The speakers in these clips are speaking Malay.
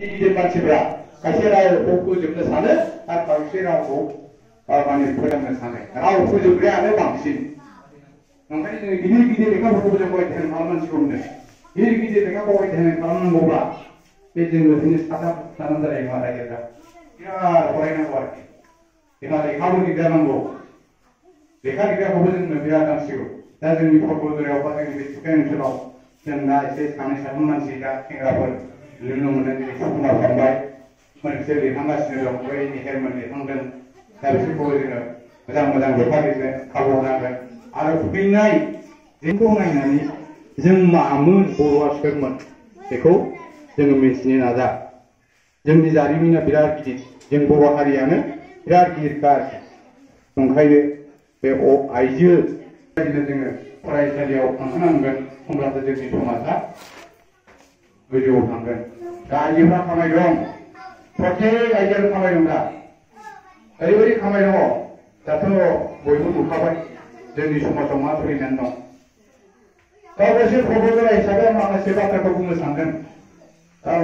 이 같이라 같이라 복구 좀더 사는 아 방신하고 아 많이 보장을 사네 아 복구 좀 그래 안에 방신 뭔가니 이리 기대 내가 복구 좀 거기 되는 사람만 지금네 이리 기대 내가 거기 되는 사람은 뭐가 이제는 그냥 사다 사람들 이거 알아야겠다 이라 보이는 거 같아 내가 내가 보기 되는 거 내가 내가 복구 좀 내가 남시고 나중에 복구들이 오빠들이 축하해 주라고 전나 이제 상에 사람만 지가 생각을 मोनदों जेरै सुकुमार फंबाय मोनसे लिरहांगासिनो दं बै निहेरमोन लिरहांदों दा बिसोरखौबो जोङो मोजां मोजां लेखा लिरनो खाबु होनांगोन आरो फैनाय जेखौ नायनानै जों मामोन बर'आ सोरमोन बेखौ जोङो मिथिनो नाजा जोंनि जारिमिना बिराद गिदिर जों बर' हारियानो बिराद गिदिरखा आरोखि ओंखायनो बे आइजो बेबायदिनो जोङो फरायसालियाव थांहोनांगोन होमब्लासो जोंनि समाजा गोजौआव थांगोन दा आइजोफ्रा खामाय दं प्रत्येक आइजोआनो खामाय दं दा ओरैबायदि खामाय दङ दाथ' बयबो नुखाबाय जोंनि समाजाव मा सोलिनानै दं गावबासो प्रफेसर हिसाबै आं माखासे बाथ्राखौ बुंनो सानदों दा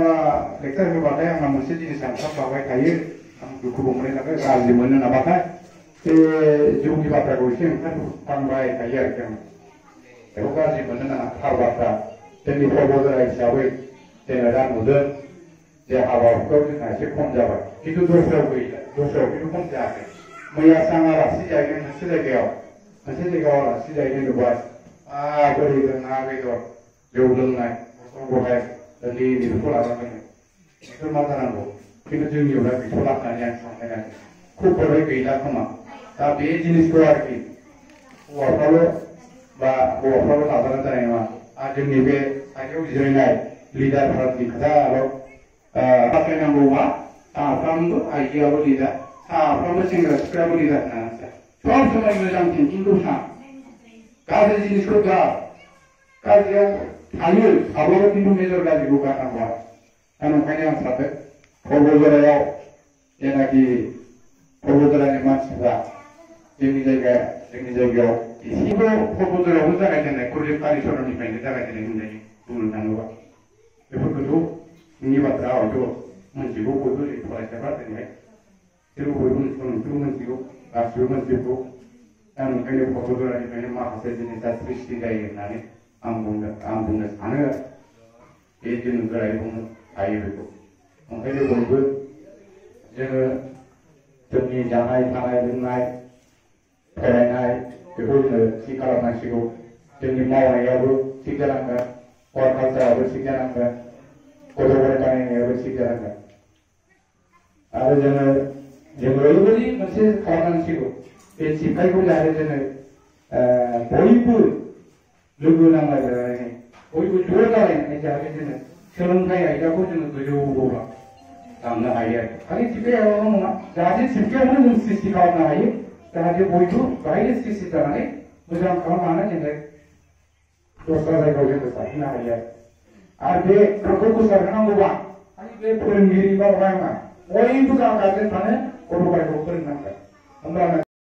लेक्सार होबाथाय आंहा मोनसे जिनिस सानखाबलांबाय थायो आं दुखुबो थाङो गाज्रि मोनो नामाथाय बे जिउनि बाथ्राखौ एसे ओंखारफ्लांबाय थायो आरोखि आं बेखौ गाज्रि मोननो नाङा थार बाथ्रा जोंनि प्रफेसर हिसाबै 대단한 모든 제 하바우 거기 나시 혼자와 기도 도서 보이다 도서 기도 혼자 뭐야 상하라 시작이는 시작이요 시작이요 시작이는 뭐 아, 그리고 나비도 요즘 날 공부해 달리 일고 나가면 이걸 만나는 거 기도 중이오라 비소라 아니야 상대가 쿠퍼에 그이다 그만 다 베이지니스 거기 와파로 바 와파로 나가는 사람이 아 지금 이게 아주 이전에 हौवाफ्राल' बा हौवाफ्राल' नाजानाय जानाय नङा आरो जोंनि बे साइडआव जिरायनाय लिडारफोरनि खोथाल' बाख्नायनांगौबा साफ्रामबो आइजोआबो लिडार साफ्रामबो सेंग्रा सिख्लायाबो लिडार होननानै सब समाय मोजां थिंकिंखौ सान गाज्रि जिनिसखौ गा गाज्रियाव थायो थाब्लाबो खिन्थु मेजर गाज्रिखौ गारनांगौ आरो दा ओंखायनो आं सानदों क'क्राझाराव जेनाखि क'क्राझारनि मानसिफ्रा जोंनि जायगा जोंनि जायगायाव एसेबो क'क्राझारावबो जागायजेननाय कुरलिब कालिचरननिफ्रायनो जागायजेननाय होनजायो बुंनो थाङोबा Yo creo que tú ni va a trabajar, yo me digo, pues tú si tú vas a estar parte, ¿no? Si lo voy a un son, tú me digo, a su me digo, a mí que le puedo dar a mi pene, más a ser de esa triste de. Ambunga, ambunga, sanaga. Y yo no creo que uno, ahí lo Aunque le voy a ver, yo no, ni si cada vez que yo, yo ni si cada vez गथ' गथाय बानायनायाबो थिग जानांगोन आरो जोङो जोङो ओरैबायदि मोनसे खालामनांसिगौ बे थिखायखौ जाहाथे जोङो बयबो लोगो नांलायलायनानै बयबो ज' जालायनानै जाहाथे जोङो सोलोंथाइ आयदाखौ जोङो गोजौआव लांनो हायो आरो खालि थिखायावल' नङा जाहाथे थिखायावनो जों सृष्टि खालामनो हायो जाहाथे बयबो बाहायनो सृष्टि जानानै मोजां खालामनानै जोङो दस्रा जायगायाव जोङो जाहैनो हायो आरो ada perkutu sekarang nggak ada Ani kayak perempuan ini orang itu Oh ini mana orang kalian tanya, kalau kayak dokter